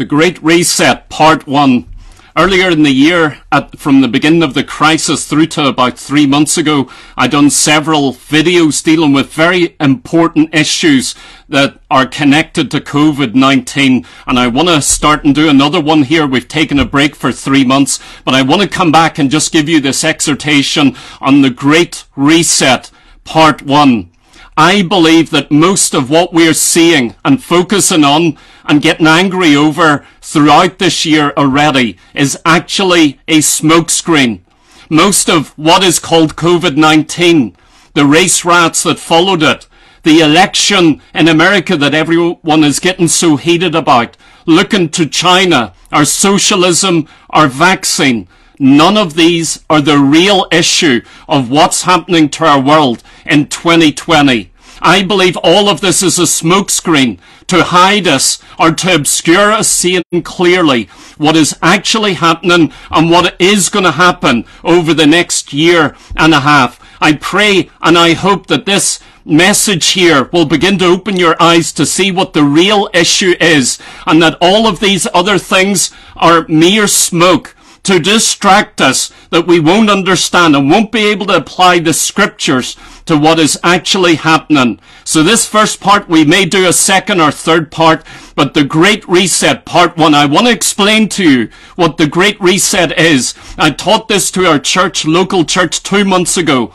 The Great Reset, Part 1. Earlier in the year, at, from the beginning of the crisis through to about three months ago, I done several videos dealing with very important issues that are connected to COVID-19. And I want to start and do another one here. We've taken a break for three months, but I want to come back and just give you this exhortation on the Great Reset, Part 1. I believe that most of what we're seeing and focusing on and getting angry over throughout this year already is actually a smokescreen. Most of what is called COVID-19, the race rats that followed it, the election in America that everyone is getting so heated about, looking to China, our socialism, our vaccine, None of these are the real issue of what's happening to our world in 2020. I believe all of this is a smokescreen to hide us or to obscure us seeing clearly what is actually happening and what is going to happen over the next year and a half. I pray and I hope that this message here will begin to open your eyes to see what the real issue is and that all of these other things are mere smoke to distract us that we won't understand and won't be able to apply the scriptures to what is actually happening. So this first part, we may do a second or third part, but the Great Reset, part one, I want to explain to you what the Great Reset is. I taught this to our church, local church, two months ago.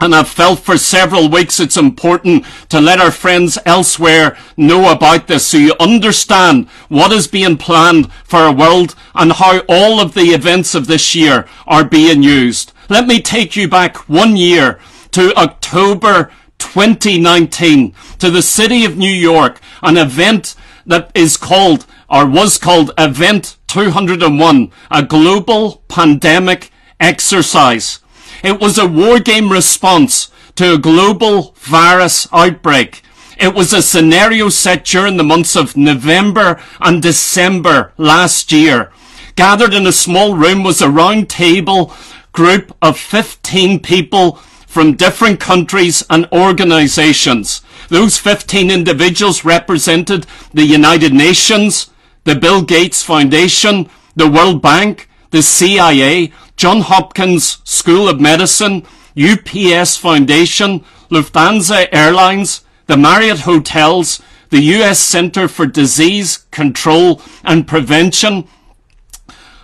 And I've felt for several weeks it's important to let our friends elsewhere know about this so you understand what is being planned for our world and how all of the events of this year are being used. Let me take you back one year to October 2019 to the city of New York, an event that is called or was called Event 201, a global pandemic exercise. It was a war game response to a global virus outbreak. It was a scenario set during the months of November and December last year. Gathered in a small room was a round table group of 15 people from different countries and organizations. Those 15 individuals represented the United Nations, the Bill Gates Foundation, the World Bank, the CIA, John Hopkins School of Medicine, UPS Foundation, Lufthansa Airlines, the Marriott Hotels, the US Center for Disease Control and Prevention,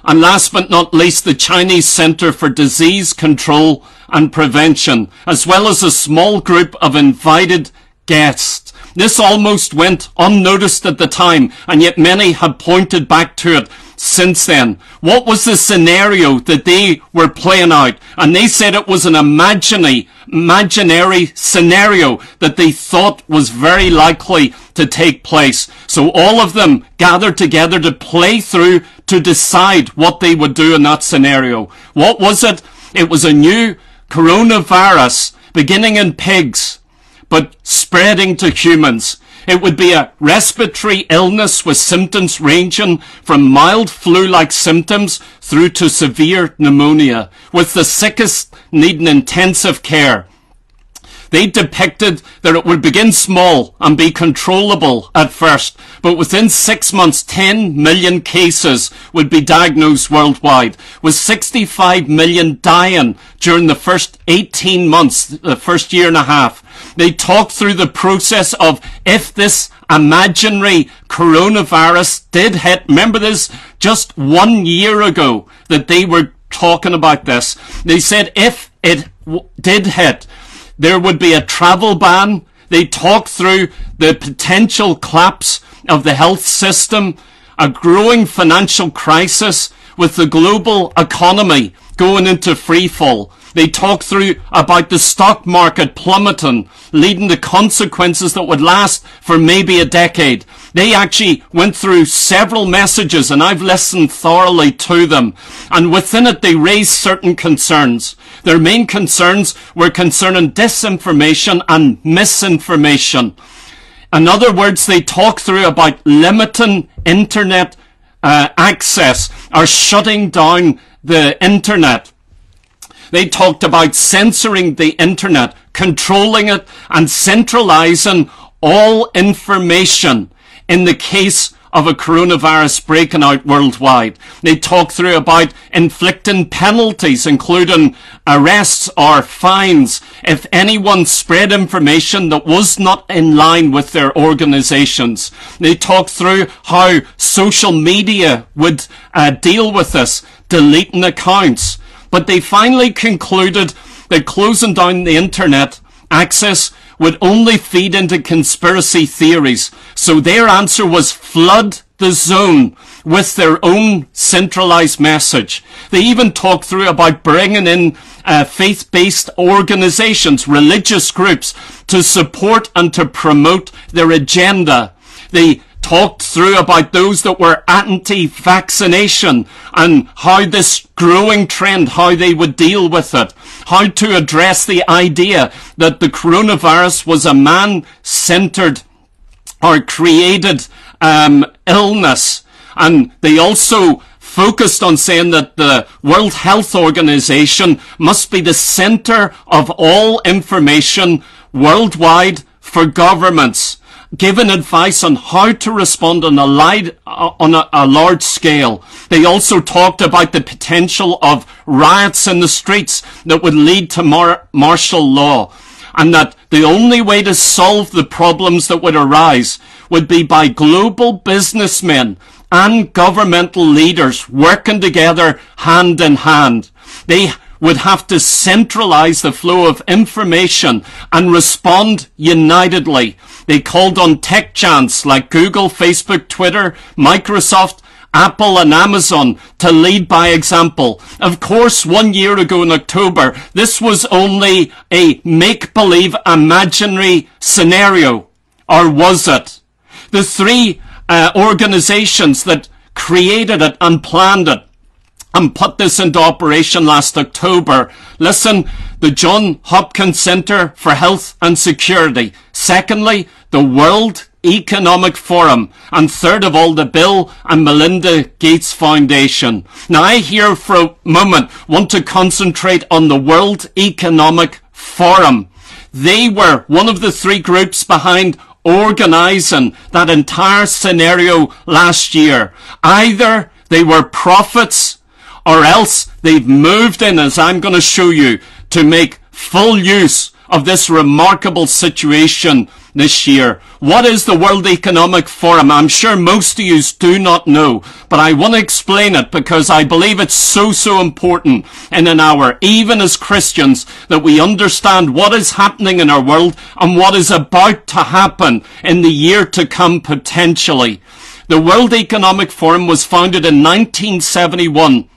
and last but not least, the Chinese Center for Disease Control and Prevention, as well as a small group of invited guests. This almost went unnoticed at the time, and yet many have pointed back to it since then. What was the scenario that they were playing out? And they said it was an imaginary, imaginary scenario that they thought was very likely to take place. So all of them gathered together to play through to decide what they would do in that scenario. What was it? It was a new coronavirus beginning in pigs, but spreading to humans. It would be a respiratory illness with symptoms ranging from mild flu-like symptoms through to severe pneumonia, with the sickest needing intensive care. They depicted that it would begin small and be controllable at first, but within six months, 10 million cases would be diagnosed worldwide, with 65 million dying during the first 18 months, the first year and a half. They talked through the process of if this imaginary coronavirus did hit, remember this just one year ago that they were talking about this. They said if it did hit, there would be a travel ban. They talked through the potential collapse of the health system, a growing financial crisis with the global economy going into free fall. They talk through about the stock market plummeting, leading to consequences that would last for maybe a decade. They actually went through several messages and I've listened thoroughly to them. And within it, they raised certain concerns. Their main concerns were concerning disinformation and misinformation. In other words, they talk through about limiting internet uh, access or shutting down the internet. They talked about censoring the internet, controlling it, and centralizing all information in the case of a coronavirus breaking out worldwide. They talk through about inflicting penalties, including arrests or fines, if anyone spread information that was not in line with their organizations. They talk through how social media would uh, deal with this, deleting accounts. But they finally concluded that closing down the internet access would only feed into conspiracy theories. So their answer was flood the zone with their own centralized message. They even talked through about bringing in uh, faith-based organizations, religious groups to support and to promote their agenda. They talked through about those that were anti-vaccination and how this growing trend, how they would deal with it, how to address the idea that the coronavirus was a man-centered or created um, illness. And they also focused on saying that the World Health Organization must be the center of all information worldwide for governments given advice on how to respond on a, light, on a, a large scale. They also talked about the potential of riots in the streets that would lead to mar- martial law and that the only way to solve the problems that would arise would be by global businessmen and governmental leaders working together hand in hand. They would have to centralize the flow of information and respond unitedly. They called on tech giants like Google, Facebook, Twitter, Microsoft, Apple and Amazon to lead by example. Of course, one year ago in October, this was only a make-believe imaginary scenario. Or was it? The three uh, organizations that created it and planned it and put this into operation last October. Listen, the John Hopkins Center for Health and Security. Secondly, the World Economic Forum. And third of all, the Bill and Melinda Gates Foundation. Now I here for a moment want to concentrate on the World Economic Forum. They were one of the three groups behind organizing that entire scenario last year. Either they were prophets or else they've moved in, as I'm going to show you, to make full use of this remarkable situation this year. What is the World Economic Forum? I'm sure most of you do not know, but I want to explain it because I believe it's so, so important in an hour, even as Christians, that we understand what is happening in our world and what is about to happen in the year to come potentially. The World Economic Forum was founded in 1971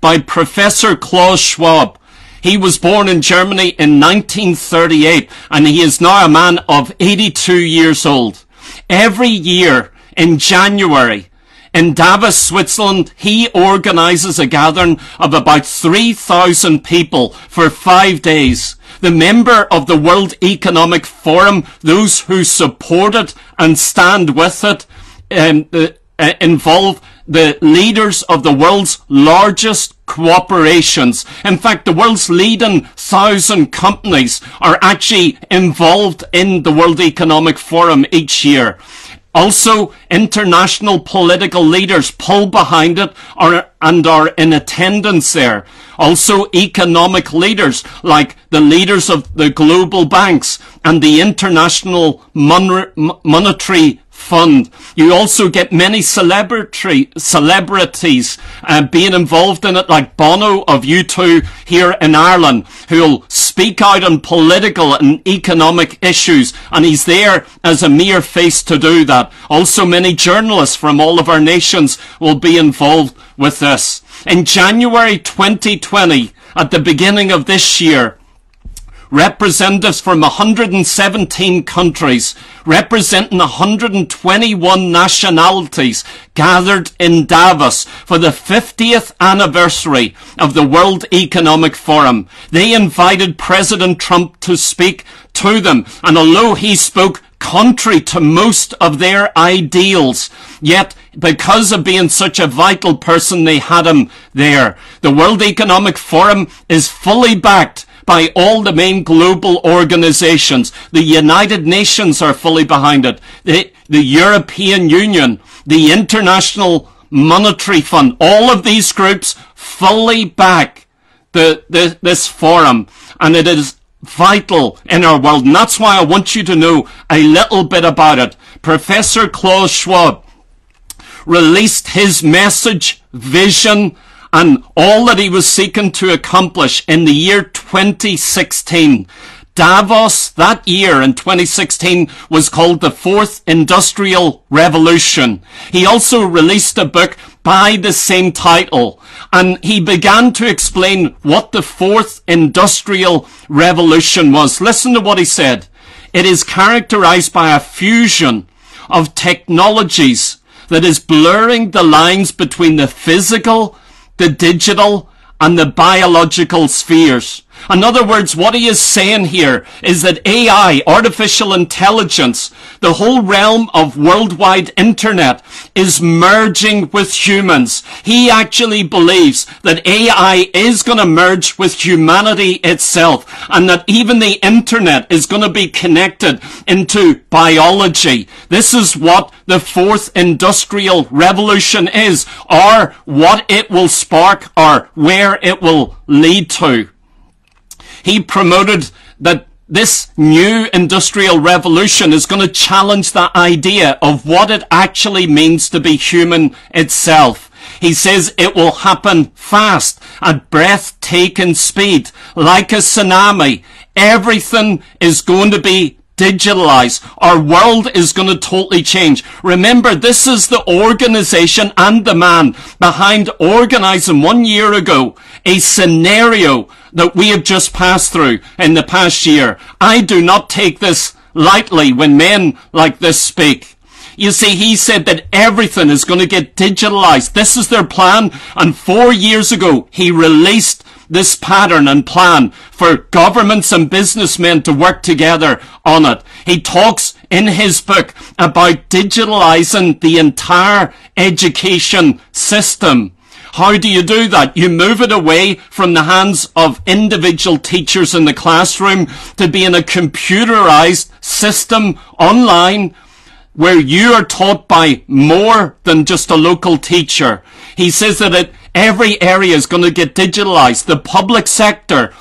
by Professor Klaus Schwab. He was born in Germany in 1938 and he is now a man of 82 years old. Every year in January, in Davos, Switzerland, he organizes a gathering of about 3,000 people for five days. The member of the World Economic Forum, those who support it and stand with it, um, uh, uh, involve the leaders of the world's largest corporations. In fact, the world's leading thousand companies are actually involved in the World Economic Forum each year. Also, international political leaders pull behind it are, and are in attendance there. Also, economic leaders like the leaders of the global banks and the International Monetary fund. You also get many celebrity celebrities uh, being involved in it, like Bono of U2 here in Ireland, who will speak out on political and economic issues, and he's there as a mere face to do that. Also, many journalists from all of our nations will be involved with this. In January 2020, at the beginning of this year, representatives from 117 countries, representing 121 nationalities, gathered in Davos for the 50th anniversary of the World Economic Forum. They invited President Trump to speak to them, and although he spoke contrary to most of their ideals, yet because of being such a vital person, they had him there. The World Economic Forum is fully backed by all the main global organizations. The United Nations are fully behind it. The, the European Union, the International Monetary Fund, all of these groups fully back the, the, this forum. And it is vital in our world. And that's why I want you to know a little bit about it. Professor Klaus Schwab released his message, vision, and all that he was seeking to accomplish in the year 2016. Davos that year in 2016 was called the Fourth Industrial Revolution. He also released a book by the same title and he began to explain what the Fourth Industrial Revolution was. Listen to what he said. It is characterized by a fusion of technologies that is blurring the lines between the physical, the digital, and the biological spheres. In other words, what he is saying here is that AI, artificial intelligence, the whole realm of worldwide internet is merging with humans. He actually believes that AI is going to merge with humanity itself and that even the internet is going to be connected into biology. This is what the fourth industrial revolution is or what it will spark or where it will lead to. He promoted that this new industrial revolution is going to challenge the idea of what it actually means to be human itself. He says it will happen fast at breathtaking speed, like a tsunami. Everything is going to be digitalized. Our world is going to totally change. Remember, this is the organization and the man behind organizing one year ago a scenario that we have just passed through in the past year. I do not take this lightly when men like this speak. You see, he said that everything is going to get digitalized. This is their plan. And four years ago, he released this pattern and plan for governments and businessmen to work together on it. He talks in his book about digitalizing the entire education system. How do you do that? You move it away from the hands of individual teachers in the classroom to be in a computerized system online where you are taught by more than just a local teacher. He says that it, every area is going to get digitalized. The public sector,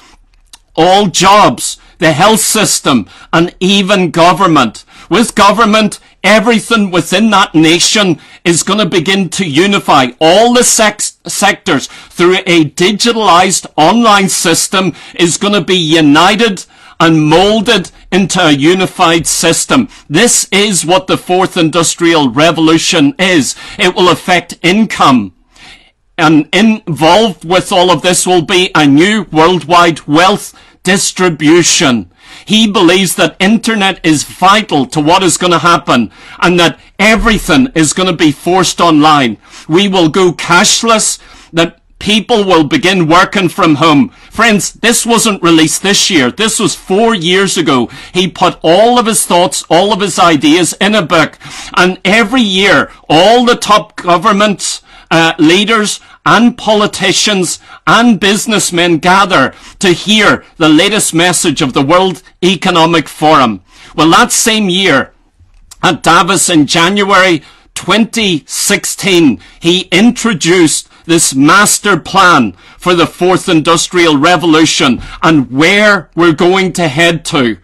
all jobs, the health system, and even government. With government, everything within that nation is going to begin to unify all the sectors through a digitalized online system is going to be united and molded into a unified system. This is what the fourth industrial revolution is. It will affect income. And involved with all of this will be a new worldwide wealth distribution. He believes that internet is vital to what is going to happen and that everything is going to be forced online. We will go cashless, that people will begin working from home. Friends, this wasn't released this year. This was four years ago. He put all of his thoughts, all of his ideas in a book. And every year, all the top government uh, leaders and politicians and businessmen gather to hear the latest message of the World Economic Forum. Well, that same year, at Davos in January 2016, he introduced this master plan for the fourth industrial revolution and where we're going to head to.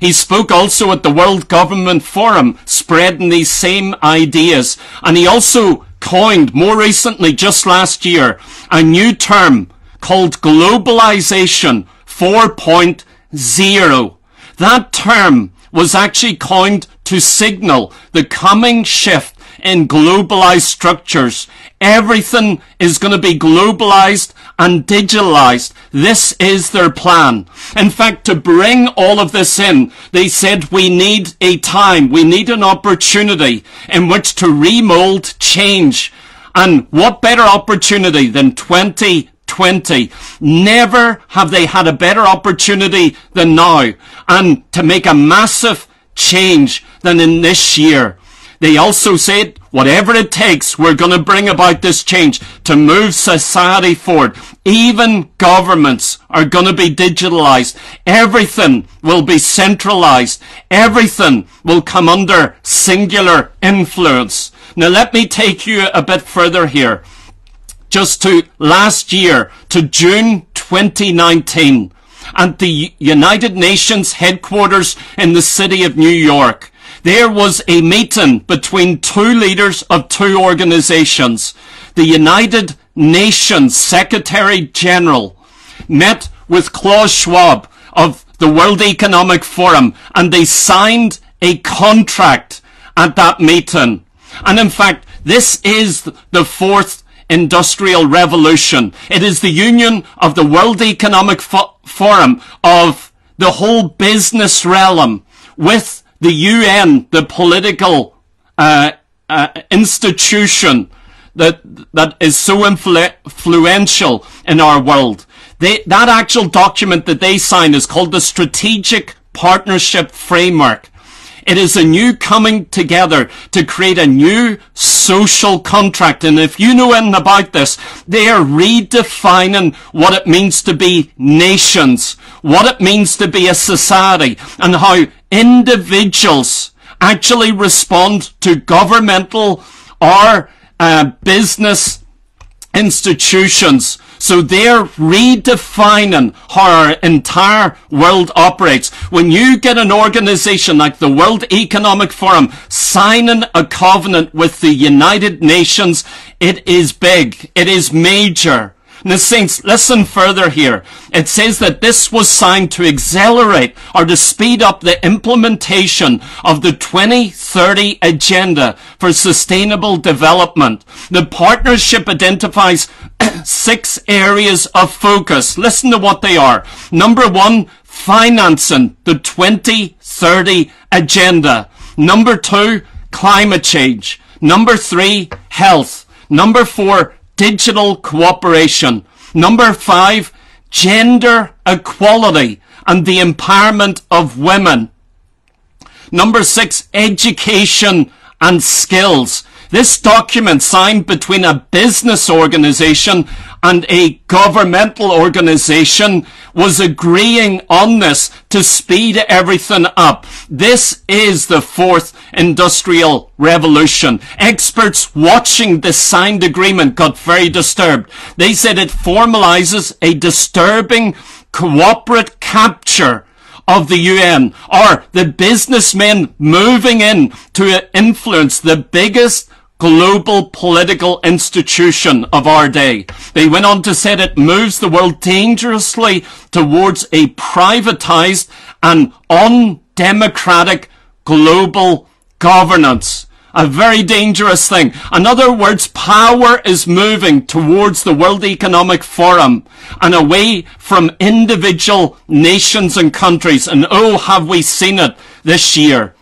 He spoke also at the World Government Forum, spreading these same ideas. And he also coined more recently, just last year, a new term called globalization 4.0. That term was actually coined to signal the coming shift in globalized structures. Everything is going to be globalized and digitalized. This is their plan. In fact, to bring all of this in, they said we need a time, we need an opportunity in which to remold change. And what better opportunity than 2020? Never have they had a better opportunity than now. And to make a massive change than in this year. They also said Whatever it takes, we're going to bring about this change to move society forward. Even governments are going to be digitalized. Everything will be centralized. Everything will come under singular influence. Now let me take you a bit further here. Just to last year, to June 2019, at the United Nations headquarters in the city of New York, there was a meeting between two leaders of two organizations. The United Nations Secretary General met with Klaus Schwab of the World Economic Forum and they signed a contract at that meeting. And in fact, this is the fourth industrial revolution. It is the union of the World Economic Fo- Forum of the whole business realm with the UN, the political uh, uh, institution that that is so influ- influential in our world. They, that actual document that they signed is called the Strategic Partnership Framework. It is a new coming together to create a new social contract. And if you know anything about this, they are redefining what it means to be nations, what it means to be a society, and how individuals actually respond to governmental or uh, business institutions. So they're redefining how our entire world operates. When you get an organization like the World Economic Forum signing a covenant with the United Nations, it is big. It is major. Now, saints, listen further here. It says that this was signed to accelerate or to speed up the implementation of the 2030 agenda for sustainable development. The partnership identifies six areas of focus. Listen to what they are. Number one, financing the 2030 agenda. Number two, climate change. Number three, health. Number four, digital cooperation. Number five, gender equality and the empowerment of women. Number six, education and skills. This document signed between a business organization and a governmental organization was agreeing on this to speed everything up. This is the fourth industrial revolution. Experts watching this signed agreement got very disturbed. They said it formalizes a disturbing cooperate capture of the UN or the businessmen moving in to influence the biggest global political institution of our day. They went on to say it moves the world dangerously towards a privatized and undemocratic global governance. A very dangerous thing. In other words, power is moving towards the World Economic Forum and away from individual nations and countries. And oh, have we seen it this year.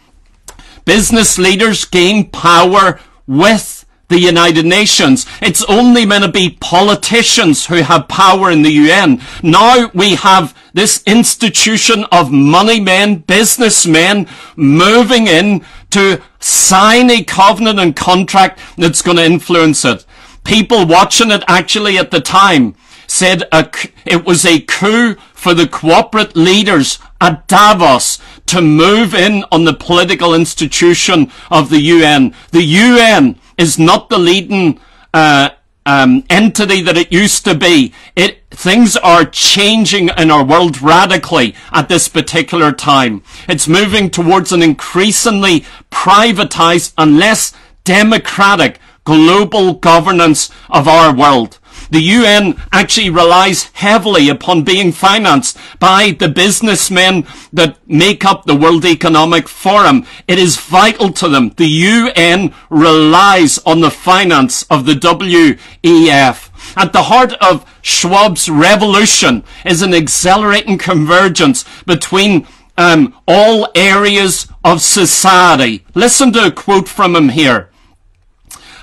Business leaders gain power with the United Nations. It's only meant to be politicians who have power in the UN. Now we have this institution of money men, businessmen moving in to sign a covenant and contract that's going to influence it. People watching it actually at the time said a, it was a coup for the corporate leaders at Davos to move in on the political institution of the UN. The UN is not the leading uh, um, entity that it used to be. It things are changing in our world radically at this particular time. It's moving towards an increasingly privatized and less democratic global governance of our world. The UN actually relies heavily upon being financed by the businessmen that make up the World Economic Forum. It is vital to them. The UN relies on the finance of the WEF. At the heart of Schwab's revolution is an accelerating convergence between um, all areas of society. Listen to a quote from him here.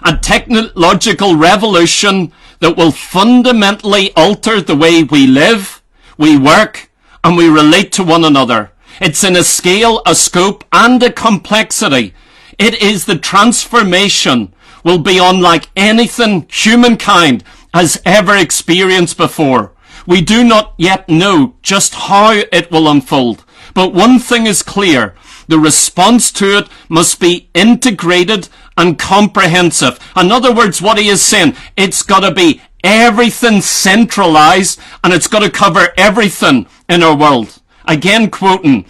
A technological revolution that will fundamentally alter the way we live, we work, and we relate to one another. It's in a scale, a scope, and a complexity. It is the transformation will be unlike anything humankind has ever experienced before. We do not yet know just how it will unfold. But one thing is clear. The response to it must be integrated and comprehensive. In other words, what he is saying, it's got to be everything centralized and it's got to cover everything in our world. Again, quoting,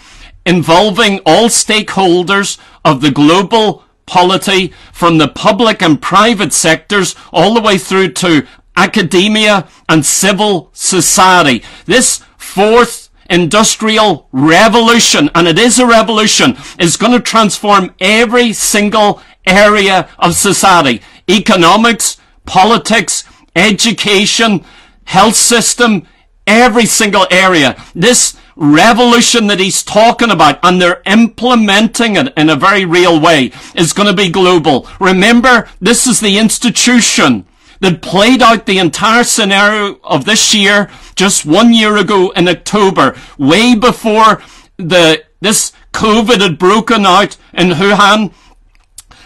involving all stakeholders of the global polity from the public and private sectors all the way through to academia and civil society. This fourth industrial revolution, and it is a revolution, is going to transform every single area of society. Economics, politics, education, health system, every single area. This revolution that he's talking about and they're implementing it in a very real way is going to be global. Remember, this is the institution that played out the entire scenario of this year just one year ago in October, way before the, this COVID had broken out in Wuhan.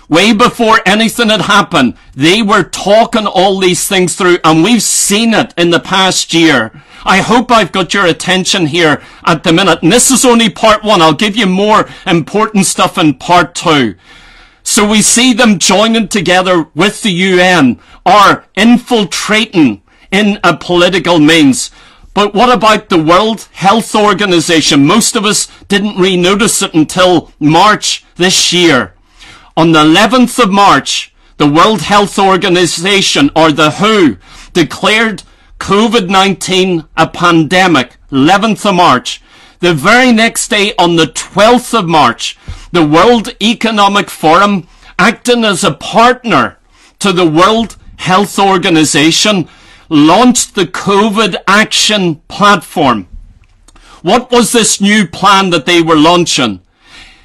Way before anything had happened, they were talking all these things through and we've seen it in the past year. I hope I've got your attention here at the minute. And this is only part one. I'll give you more important stuff in part two. So we see them joining together with the UN or infiltrating in a political means. But what about the World Health Organization? Most of us didn't really notice it until March this year. On the 11th of March, the World Health Organization, or the WHO, declared COVID-19 a pandemic, 11th of March. The very next day, on the 12th of March, the World Economic Forum, acting as a partner to the World Health Organization, launched the COVID Action Platform. What was this new plan that they were launching?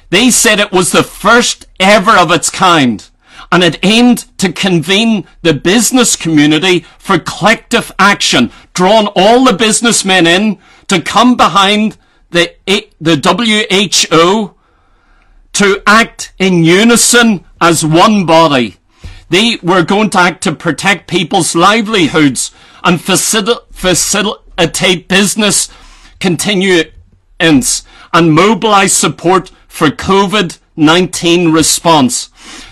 They said it was the first ever of its kind and it aimed to convene the business community for collective action, drawn all the businessmen in to come behind the, the WHO to act in unison as one body. They were going to act to protect people's livelihoods and facil- facilitate business continuance and mobilize support for COVID-19 response.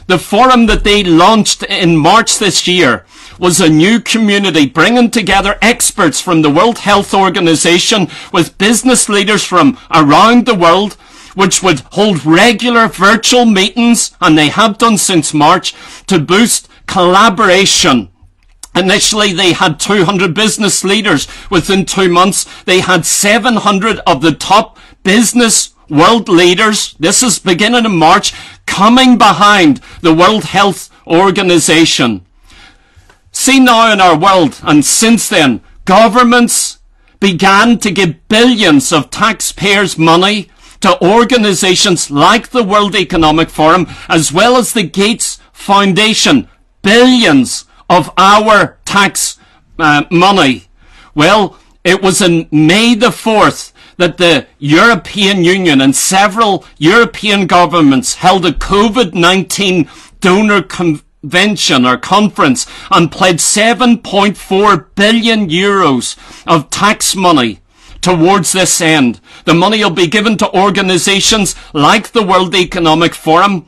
The forum that they launched in March this year was a new community bringing together experts from the World Health Organization with business leaders from around the world which would hold regular virtual meetings, and they have done since March, to boost collaboration. Initially, they had 200 business leaders. Within two months, they had 700 of the top business world leaders, this is beginning in March, coming behind the World Health Organization. See now in our world, and since then, governments began to give billions of taxpayers' money to organizations like the World Economic Forum, as well as the Gates Foundation. Billions of our tax uh, money. Well, it was in May the 4th that the European Union and several European governments held a COVID-19 donor convention or conference and pledged 7.4 billion euros of tax money towards this end. The money will be given to organizations like the World Economic Forum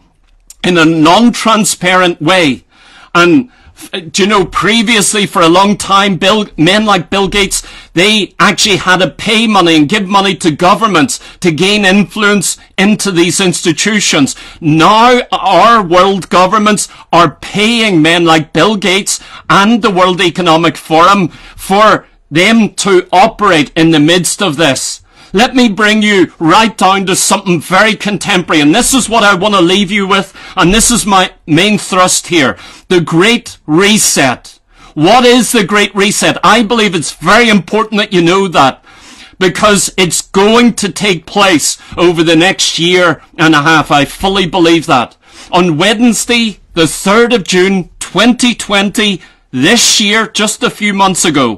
in a non-transparent way. And uh, do you know, previously for a long time, Bill, men like Bill Gates, they actually had to pay money and give money to governments to gain influence into these institutions. Now our world governments are paying men like Bill Gates and the World Economic Forum for them to operate in the midst of this. Let me bring you right down to something very contemporary. And this is what I want to leave you with. And this is my main thrust here. The Great Reset. What is the Great Reset? I believe it's very important that you know that because it's going to take place over the next year and a half. I fully believe that. On Wednesday, the 3rd of June, 2020, this year, just a few months ago,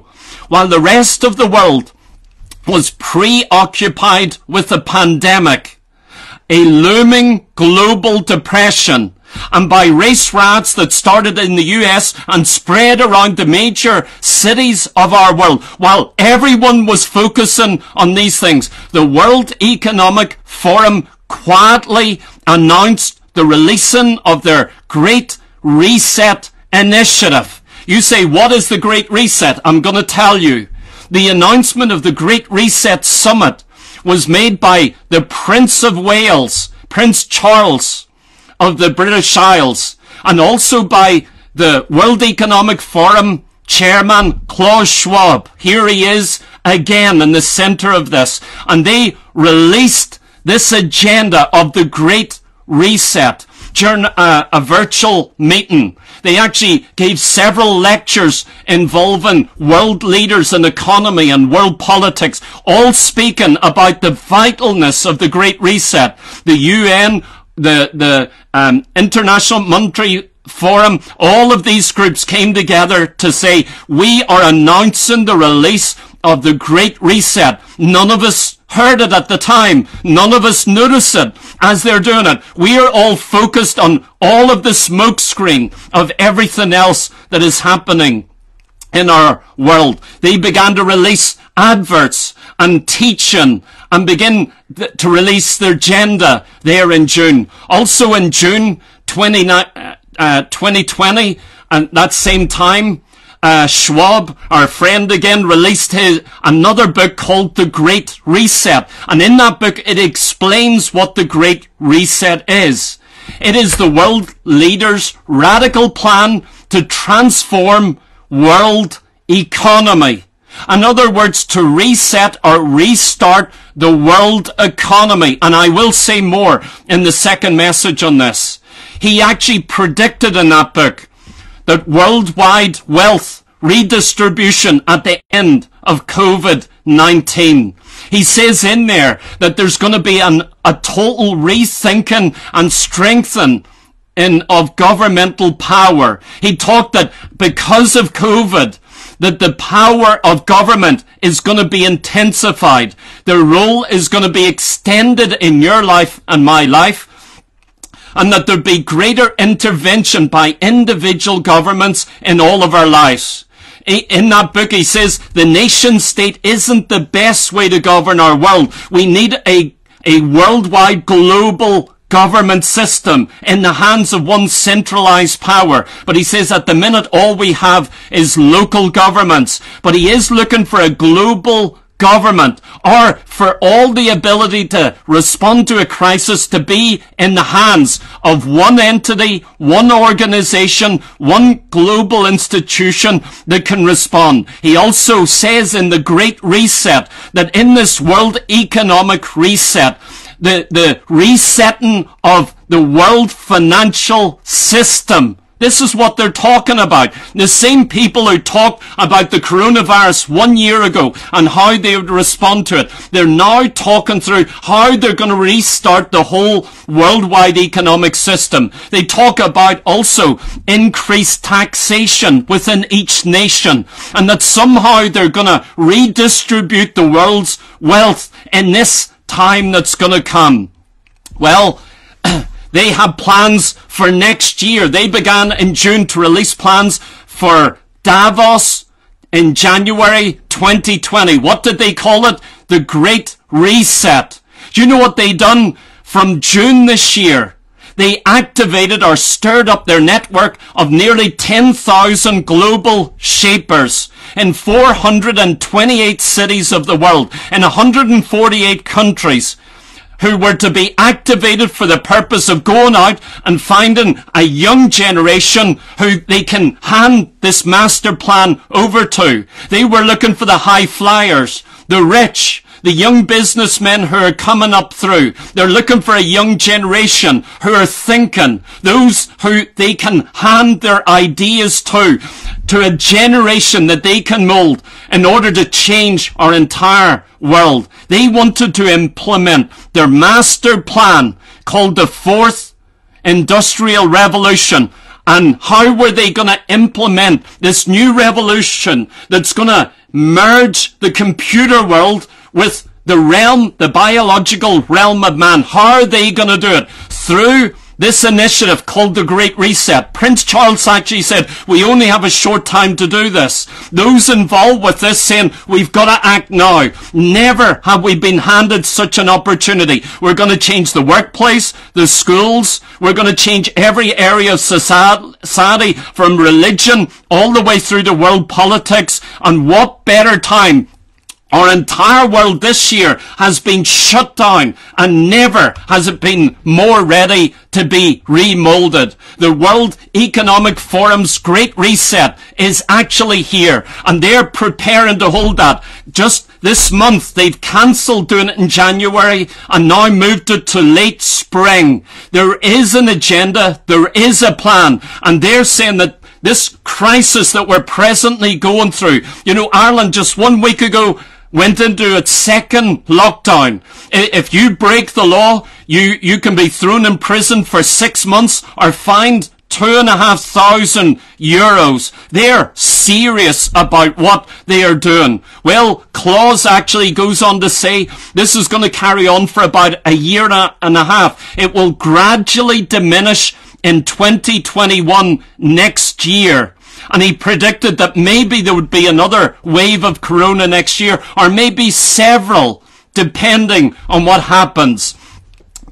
while the rest of the world was preoccupied with the pandemic, a looming global depression and by race riots that started in the US and spread around the major cities of our world. While everyone was focusing on these things, the World Economic Forum quietly announced the releasing of their Great Reset Initiative. You say, what is the Great Reset? I'm going to tell you. The announcement of the Great Reset Summit was made by the Prince of Wales, Prince Charles of the British Isles, and also by the World Economic Forum chairman Klaus Schwab. Here he is again in the center of this. And they released this agenda of the Great Reset during a, a, virtual meeting. They actually gave several lectures involving world leaders in economy and world politics, all speaking about the vitalness of the Great Reset. The UN, the, the um, International Monetary Forum, all of these groups came together to say, we are announcing the release of the Great Reset. None of us heard it at the time. None of us noticed it as they're doing it. We are all focused on all of the smokescreen of everything else that is happening in our world. They began to release adverts and teaching and begin th- to release their agenda there in June. Also in June 20, uh, 2020, and that same time, uh, Schwab, our friend again, released his another book called The Great Reset. And in that book, it explains what the Great Reset is. It is the world leaders' radical plan to transform world economy. In other words, to reset or restart the world economy. And I will say more in the second message on this. He actually predicted in that book that worldwide wealth redistribution at the end of COVID-19. He says in there that there's going to be an, a total rethinking and strengthening in, of governmental power. He talked that because of COVID, that the power of government is going to be intensified. The role is going to be extended in your life and my life and that there be greater intervention by individual governments in all of our lives. In that book, he says the nation state isn't the best way to govern our world. We need a, a worldwide global government system in the hands of one centralized power. But he says at the minute all we have is local governments. But he is looking for a global government or for all the ability to respond to a crisis to be in the hands of one entity, one organization, one global institution that can respond. He also says in the Great Reset that in this world economic reset, the, the resetting of the world financial system this is what they're talking about. The same people who talked about the coronavirus one year ago and how they would respond to it. They're now talking through how they're going to restart the whole worldwide economic system. They talk about also increased taxation within each nation and that somehow they're going to redistribute the world's wealth in this time that's to come. Well, they have plans for next year. They began in June to release plans for Davos in January 2020. What did they call it? The Great Reset. Do you know what they done from June this year? They activated or stirred up their network of nearly 10,000 global shapers in 428 cities of the world, in 148 countries who were to be activated for the purpose of going out and finding a young generation who they can hand this master plan over to. They were looking for the high flyers, the rich, the young businessmen who are coming up through. They're looking for a young generation who are thinking, those who they can hand their ideas to, to a generation that they can mold in order to change our entire world. They wanted to implement their master plan called the fourth industrial revolution. And how were they going to implement this new revolution that's going to merge the computer world with the realm, the biological realm of man? How are they going to do it? Through this initiative called the Great Reset. Prince Charles actually said, we only have a short time to do this. Those involved with this saying, we've got to act now. Never have we been handed such an opportunity. We're going to change the workplace, the schools. We're going to change every area of society from religion all the way through to world politics. And what better time our entire world this year has been shut down and never has it been more ready to be remolded. The World Economic Forum's Great Reset is actually here and they're preparing to hold that. Just this month they've cancelled doing it in January and now moved it to late spring. There is an agenda, there is a plan and they're saying that this crisis that we're presently going through, you know, Ireland just one week ago went into its second lockdown. If you break the law, you, you can be thrown in prison for six months or fined two and a half thousand euros. They're serious about what they are doing. Well, Klaus actually goes on to say this is going to carry on for about a year and a half. It will gradually diminish in 2021 next year. And he predicted that maybe there would be another wave of corona next year, or maybe several, depending on what happens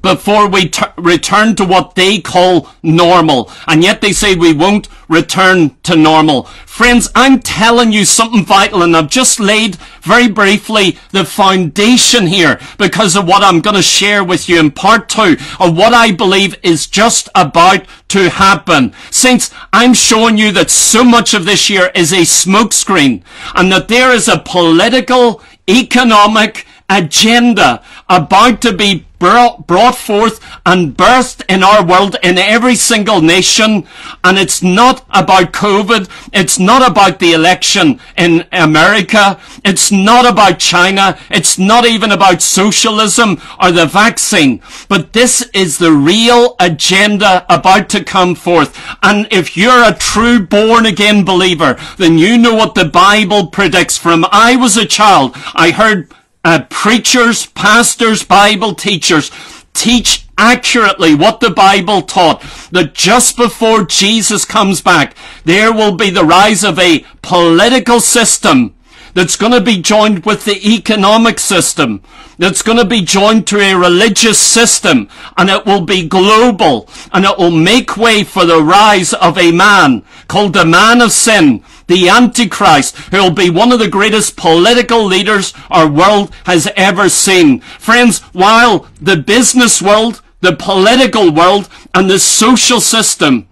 before we return to what they call normal. And yet they say we won't return to normal. Friends, I'm telling you something vital and I've just laid very briefly the foundation here because of what I'm going to share with you in part two of what I believe is just about to happen. Since I'm showing you that so much of this year is a smokescreen and that there is a political, economic, agenda about to be brought, forth and burst in our world in every single nation. And it's not about COVID. It's not about the election in America. It's not about China. It's not even about socialism or the vaccine. But this is the real agenda about to come forth. And if you're a true born again believer, then you know what the Bible predicts. From I was a child, I heard uh, preachers, pastors, Bible teachers teach accurately what the Bible taught, that just before Jesus comes back, there will be the rise of a political system that's going to be joined with the economic system, that's going to be joined to a religious system, and it will be global, and it will make way for the rise of a man called the man of sin, the Antichrist, who will be one of the greatest political leaders our world has ever seen. Friends, while the business world, the political world, and the social system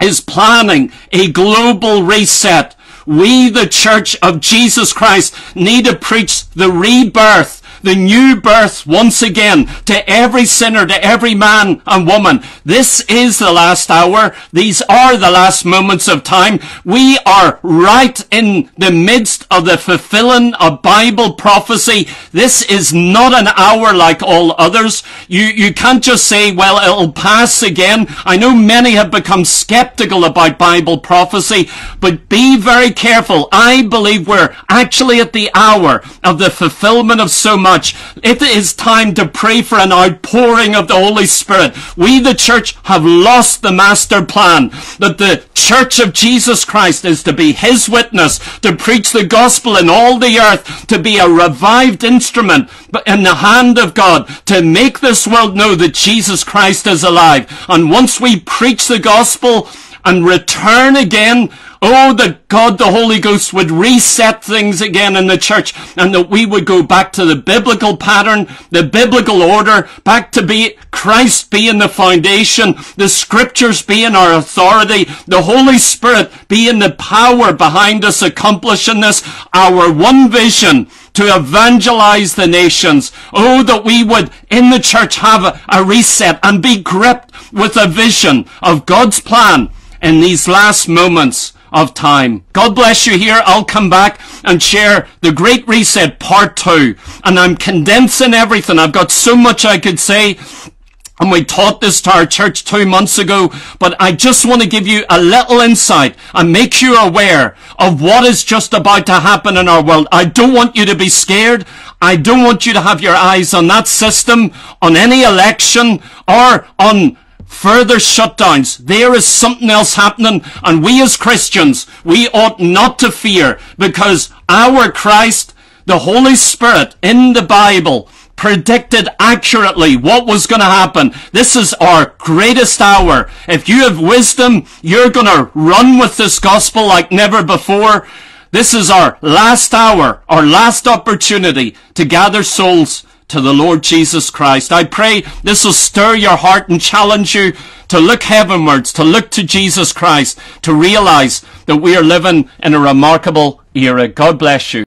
is planning a global reset, we, the Church of Jesus Christ, need to preach the rebirth the new birth once again to every sinner, to every man and woman. This is the last hour. These are the last moments of time. We are right in the midst of the fulfilling of Bible prophecy. This is not an hour like all others. You, you can't just say, well, it'll pass again. I know many have become skeptical about Bible prophecy, but be very careful. I believe we're actually at the hour of the fulfillment of so much much. It is time to pray for an outpouring of the Holy Spirit. We, the church, have lost the master plan that the church of Jesus Christ is to be his witness, to preach the gospel in all the earth, to be a revived instrument in the hand of God, to make this world know that Jesus Christ is alive. And once we preach the gospel and return again, Oh, that God the Holy Ghost would reset things again in the church and that we would go back to the biblical pattern, the biblical order, back to be Christ being the foundation, the scriptures being our authority, the Holy Spirit being the power behind us accomplishing this, our one vision to evangelize the nations. Oh, that we would in the church have a, a reset and be gripped with a vision of God's plan in these last moments of time. God bless you here. I'll come back and share the Great Reset Part 2. And I'm condensing everything. I've got so much I could say. And we taught this to our church two months ago, but I just want to give you a little insight and make you aware of what is just about to happen in our world. I don't want you to be scared. I don't want you to have your eyes on that system, on any election, or on further shutdowns, there is something else happening. And we as Christians, we ought not to fear because our Christ, the Holy Spirit in the Bible, predicted accurately what was going to happen. This is our greatest hour. If you have wisdom, you're going to run with this gospel like never before. This is our last hour, our last opportunity to gather souls to the Lord Jesus Christ. I pray this will stir your heart and challenge you to look heavenwards, to look to Jesus Christ, to realize that we are living in a remarkable era. God bless you.